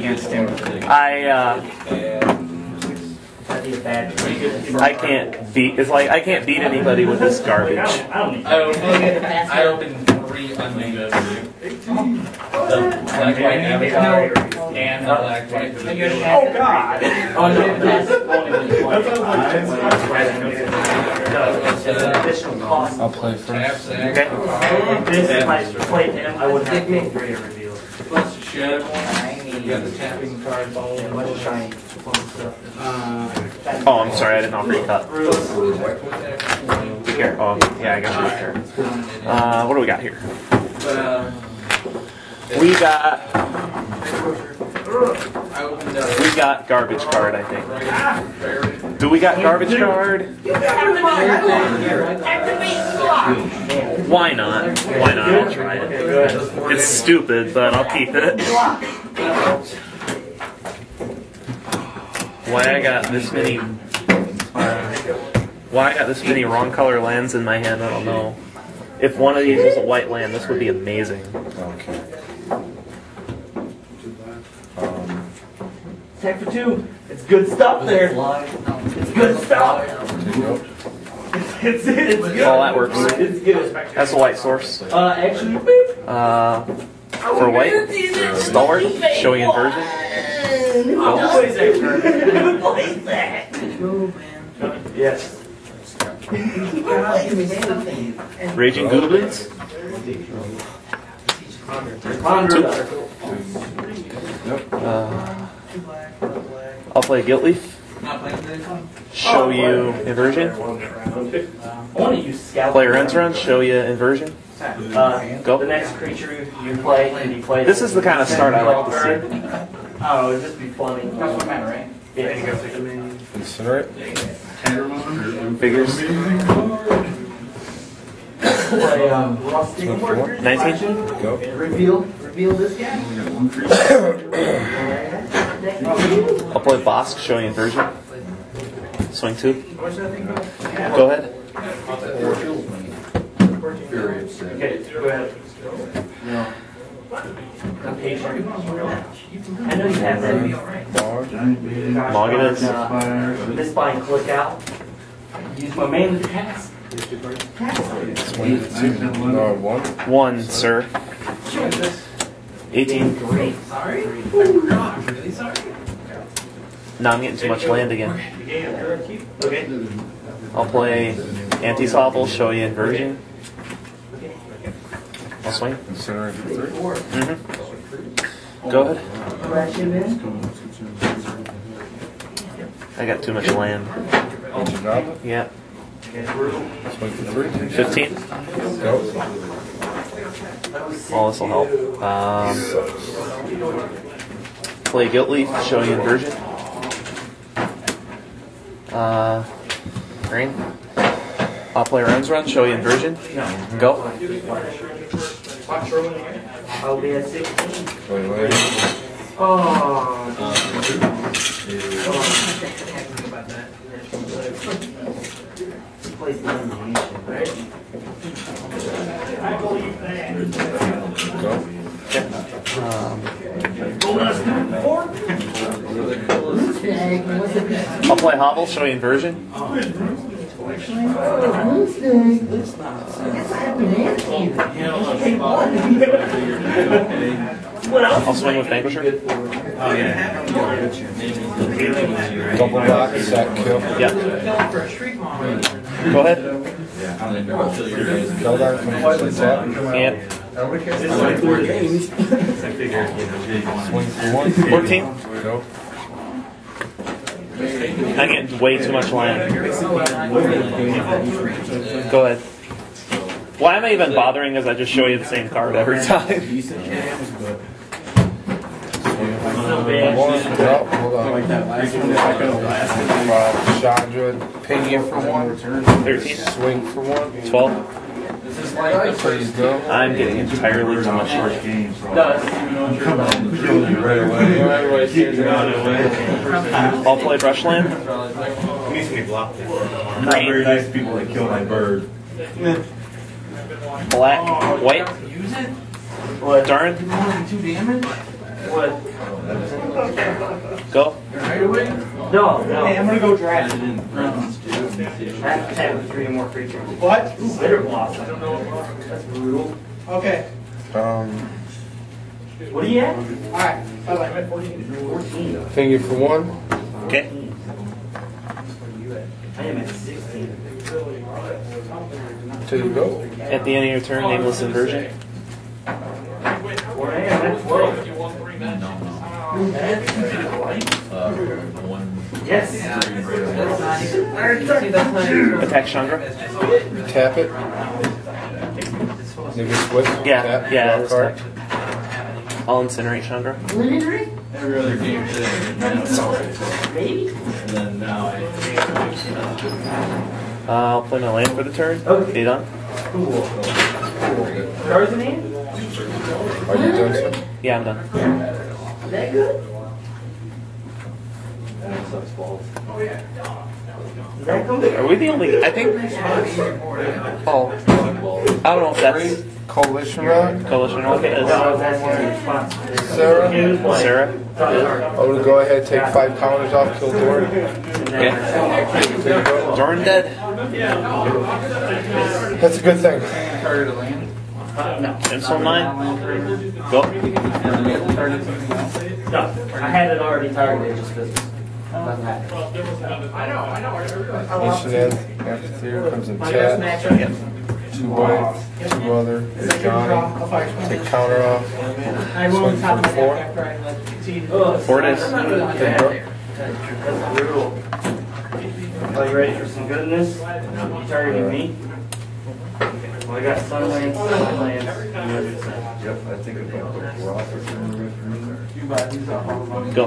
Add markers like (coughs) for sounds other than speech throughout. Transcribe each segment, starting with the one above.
against him. I uh, That'd be a bad trade. I can't beat. It's like I can't beat anybody with this garbage. I don't need I opened, I opened three unnamed. The black white avatar and the black white. Oh, God. Oh, no, that's only when you want. It's an additional cost. I'll play first. Okay. This is my plate, and I would have to make three to reveal. Plus the one. You got the tapping card ball. And what's shiny? fun stuff. Oh, I'm sorry. I didn't offer you cut. Here. Oh, yeah, I got you here. Uh, what do we got here? Uh, We got I opened up. we got garbage card. I think. Do we got garbage card? Why not? Why not? I'll try it. It's stupid, but I'll keep it. Why I got this many? Uh, why I got this many wrong color lands in my hand? I don't know. If one of these was a white land, this would be amazing. Okay. Um, Tech for two. It's good stuff there. It's good stuff. take note. It's, it's good. Oh, that works. It's good. That's a white source. Uh, actually, Uh, for white, stalwart, showing inversion. that? Yes. Raging goblins. Ponder. Uh, I'll play guilt. Not playing this one? Show you inversion. I want to use scout. Play your ends run. Show you inversion. Uh, Go. The next creature you play, and you play. This is the kind of start I like to see. (laughs) Oh, it'd just be funny. That's what matter, right? Yeah. Consider it. Figures. Play um, Rusty. Swing for one. 19. Go. Reveal, reveal this guy. (coughs) I'll play Bosk. Showing inversion. Swing two. Go ahead. Okay, go ahead. No. I'm patient. I know you have that. Dog. Log it is. Uh, This bind click out. Use my main pass. Swing for two. No, one. One, sir. 18. Great. Sorry? I forgot. I'm really sorry. Now I'm getting too much land again. Okay. I'll play anti-sobble. Show you inversion. I'll swing. Mm-hmm. Go ahead. I got too much land. Yeah. Swing for three. 15. Go. All this will help. Um, play Gilt-Leaf, show you inversion. Uh, green. I'll play Wren's Run, show you inversion. Go. I'll be at 16. Wait, wait. Oh. Place the elimination, right? Go. Um, play Hobble, show you inversion. I'll swing with Vanquisher. Double block. Sack kill. Yeah. Go ahead. Comes to tap. And Swing for one. 14. Go. I'm way too much land. Go ahead. Why am I even bothering as I just show you the same card every (laughs) time? One. No, hold on. Uh, Chandra, ping you for one. 13. Swing for one. 12. Please go. I'm getting entirely too much land. I'll play Brushland. Needs to be blocked. Not very nice people that kill my bird. Black. White. Use it? Darn. More than two damage? What? Go. No, no. Hey, I'm gonna go draft. I have to tap with three more creatures. What? Ooh, Bitterblossom. That's brutal. Okay, Um, What are you at? alright, I like it. 14. finger for one. Okay. I am at 16. Till you go. At the end of your turn, nameless inversion. Where I am at 12. Yes. Attack Chandra. Tap it. Nigga switch. Yeah, Tap. yeah, draw a card. tapped. I'll incinerate Chandra. Every other game today. Maybe? And then now I. Uh, I'll play my land for the turn. Okay. Be done. Cool. Cards in hand? Are you done, sir? Yeah, I'm done. Is that good? Is that good? Are we the only? I think. Oh, I don't know if that's Coalition round. coalition or Okay, okay. I was asking your response. Sarah? Sarah. I'm gonna go ahead and take five counters off, kill Doran. Okay. Till you go. Doran dead. That's a good thing. Carter to land. Pencil nine. Go. No, I had it already targeted just because. Doesn't matter. Nation Ed, Amphitheater comes in chat. Two white, two other. It's Johnny. Take counter off. I roll on Swing top of for my four. deck after I let see. Four it is. Brutal. Are you ready for some goodness? You targeting me? Well, I got Sunlance, Sunlance. Yep, I think about the Roberts Go.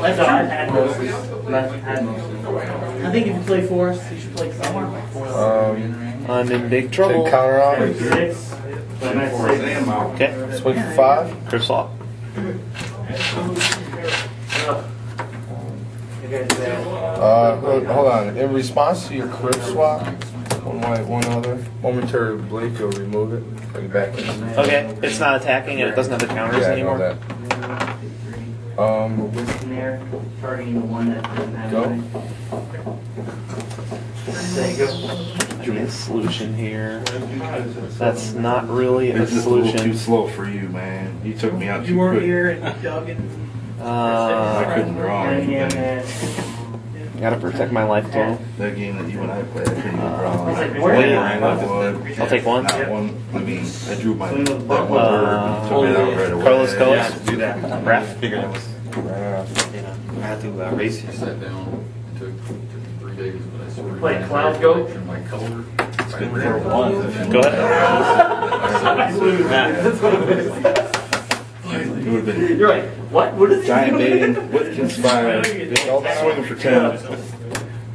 That's all, I've had most. I've had most. I think if you play forest, you should play somewhere. Um, I'm in big take trouble. counter off. Six. I'm at six. Okay. Swing for five. Crib swap. Ugh. You guys bad. Uh, hold hold on. In response to your crib swap, one white, one other. Momentary blink, you'll remove it. Bring back in. Okay. It's not attacking and it doesn't have the counters Yeah, I know anymore. that. Um, there, targeting the one that doesn't have Go. any. There you go. I need a solution here. That's not really a This is a little too solution. slow for you, man. You took me out You weren't quick. here and Doug and. I Uh, couldn't draw anything. Man. gotta protect my life total. That game that you and I played, I couldn't even draw. It's like, I where- ran out of wood. I'll take one. Not one, I mean, I drew my, Swing that one the bird, Uh, took it out right away. Carlos Coas. Yeah, do that. Raph. Figured it was. right off. I had to uh, race you. Sat down, it took, took three days, but I sort of. Play Cloudgoat? My color. It's good for one. Go ahead. (laughs) That's what it is. It would've been You're like, what? What is giant baiting, Whitkins five, swinging for ten.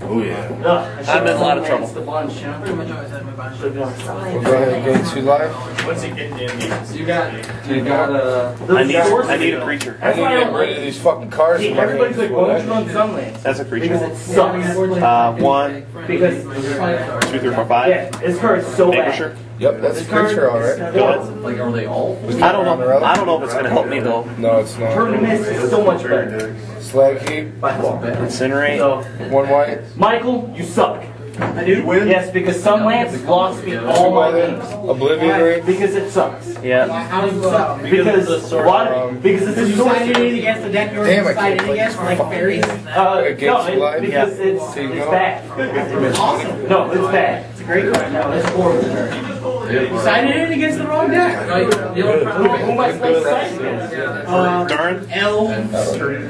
Oh, yeah. Ugh, I I'm in a lot of trouble. It's the bunch, you know? Pretty much always had my body. Should've gone We'll side. go ahead and gain two life. You got, you got, uh. I need. I need a creature. I need why to get don't rid of these fucking cards. See, in my everybody's like, hand. why don't you run Sunlance? That's a Because creature. it sucks. Uh, one, Because, two, three, four, five. yeah, this card's so Maple bad. shirt. Yep, that's a creature, all right. Go ahead. Like, are they all? I don't know. I don't know if it's gonna help me though. No, it's Turn to not. miss is so much better. Slag heap, By far. Incinerate. So, one white, Michael, you suck. I do? Yes, because some Sunlance lost me two all my other, games. oblivion ring. Because it sucks. Yeah. How does it suck? Because a lot because it's Did a you source. sign anything against the deck you're Damn, I deciding against, this like fucking fairies? Uh, Against no, it- life? because it's, it's bad. Awesome. No, it's bad. It's a great card. No, it's horrible. You signed it against the wrong deck. Who who am I supposed to sign against? Uh, Darn. elves,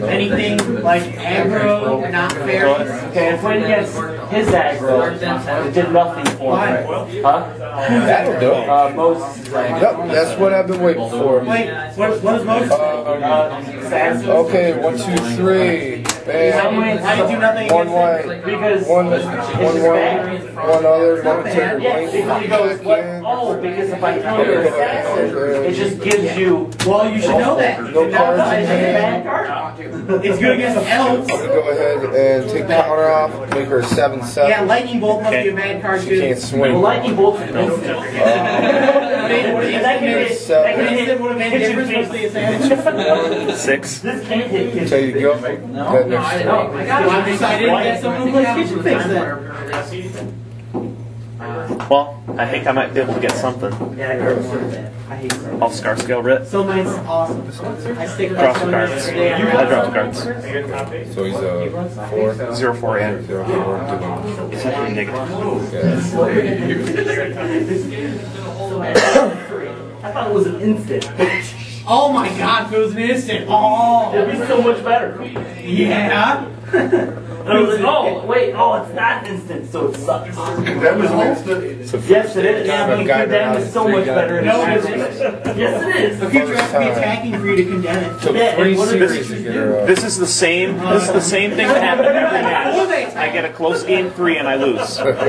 anything like aggro, not fair. Okay, I played against his aggro. It did nothing for me. Huh? That'll do it. Uh, Moses' aggro. Yep, that's what I've been waiting for. Wait, what, what is most? Um, Uh, okay, one, two, three. I do nothing One against white, Because one, it's one just bad. one other, momentary Yeah, because he goes, what? Oh, because if I assassin, it just gives you. Well, you should know that. No cards it's in just a hand. bad card. It's good against elves. Go ahead and take counter off, make her a seven Yeah, lightning bolt must be a bad card She too. can't The swing. lightning bolt is. Uh, And that can hit, that can hit would have made kitchen difference was the sinks. advantage. Six. This can't hit kitchen. There you go. That No, I didn't. I got it. I decided to get someone who plays kitchen fix then. Well, I think I might be able to get something. Yeah, I heard so bad. I hate so I'll scar scale writ. So mine's awesome. I stick Draw that some so cards. I draw the cards. So he's a four. Zero four yeah. Zero, four, two. It's actually negative. Yeah. (laughs) I thought it was an instant. Oh my god, if it was an instant. Oh. It'd be so much better. Yeah. (laughs) And I was like, oh, wait, oh, it's not instant, so it sucks. That was instant. So Yes, it is. Yeah, I've but gotten condemn is so much better No, it shooting. Yes, it is. The future has to be attacking for you to condemn it. Took Yeah, three what are series to uh, This is the same. This is the same thing that happened in every match. I get a close game three and I lose.